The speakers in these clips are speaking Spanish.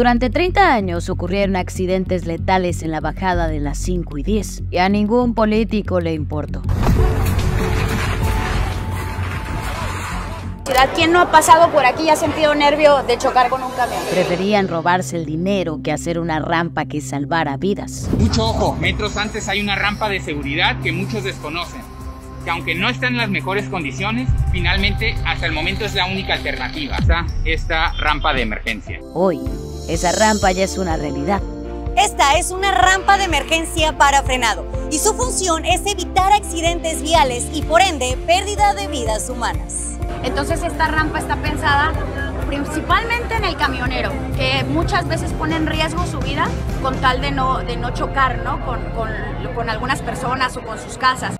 Durante 30 años ocurrieron accidentes letales en la bajada de las 5 y 10 y a ningún político le importó. ¿Quién no ha pasado por aquí y ha sentido nervio de chocar con un camión? Preferían robarse el dinero que hacer una rampa que salvara vidas. Mucho ojo, metros antes hay una rampa de seguridad que muchos desconocen, que aunque no está en las mejores condiciones, finalmente hasta el momento es la única alternativa, esta, esta rampa de emergencia. Hoy, esa rampa ya es una realidad. Esta es una rampa de emergencia para frenado y su función es evitar accidentes viales y por ende pérdida de vidas humanas. Entonces esta rampa está pensada principalmente en el camionero, que muchas veces pone en riesgo su vida con tal de no, de no chocar ¿no? Con, con, con algunas personas o con sus casas.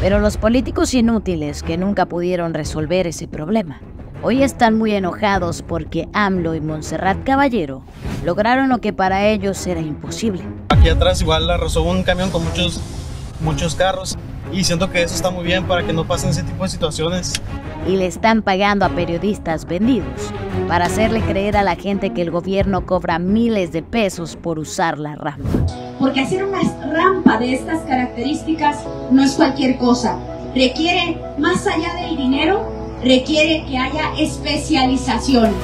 Pero los políticos inútiles que nunca pudieron resolver ese problema, hoy están muy enojados porque AMLO y Montserrat Caballero lograron lo que para ellos era imposible. Aquí atrás igual arrasó un camión con muchos, muchos carros y siento que eso está muy bien para que no pasen ese tipo de situaciones y le están pagando a periodistas vendidos para hacerle creer a la gente que el gobierno cobra miles de pesos por usar la rampa. Porque hacer una rampa de estas características no es cualquier cosa. Requiere, más allá del dinero, requiere que haya especialización.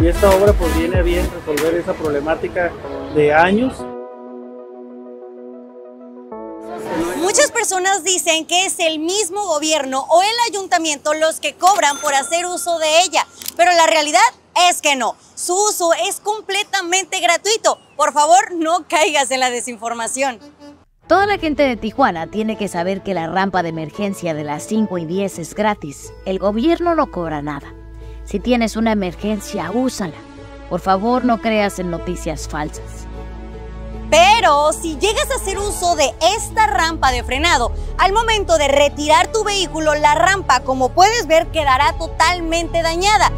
Y esta obra pues viene bien resolver esa problemática de años. Muchas personas dicen que es el mismo gobierno o el ayuntamiento los que cobran por hacer uso de ella, pero la realidad es que no. Su uso es completamente gratuito. Por favor, no caigas en la desinformación. Toda la gente de Tijuana tiene que saber que la rampa de emergencia de las 5 y 10 es gratis. El gobierno no cobra nada. Si tienes una emergencia, úsala. Por favor, no creas en noticias falsas. Pero si llegas a hacer uso de esta rampa de frenado, al momento de retirar tu vehículo, la rampa, como puedes ver, quedará totalmente dañada.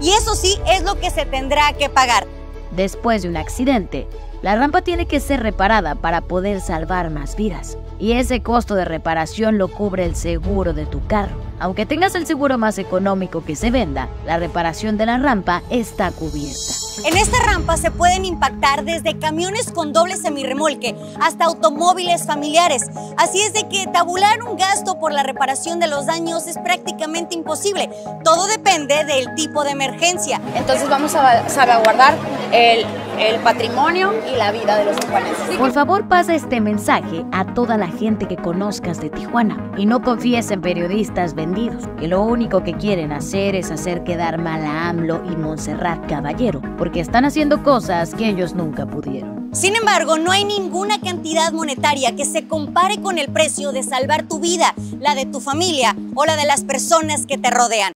Y eso sí es lo que se tendrá que pagar. Después de un accidente, la rampa tiene que ser reparada para poder salvar más vidas. Y ese costo de reparación lo cubre el seguro de tu carro. Aunque tengas el seguro más económico que se venda, la reparación de la rampa está cubierta. En esta rampa se pueden impactar desde camiones con doble semirremolque hasta automóviles familiares. Así es de que tabular un gasto por la reparación de los daños es prácticamente imposible. Todo depende del tipo de emergencia. Entonces vamos a salvaguardar el el patrimonio y la vida de los tijuanenses. Por favor, pasa este mensaje a toda la gente que conozcas de Tijuana y no confíes en periodistas vendidos, que lo único que quieren hacer es hacer quedar mal a AMLO y Montserrat Caballero, porque están haciendo cosas que ellos nunca pudieron. Sin embargo, no hay ninguna cantidad monetaria que se compare con el precio de salvar tu vida, la de tu familia o la de las personas que te rodean.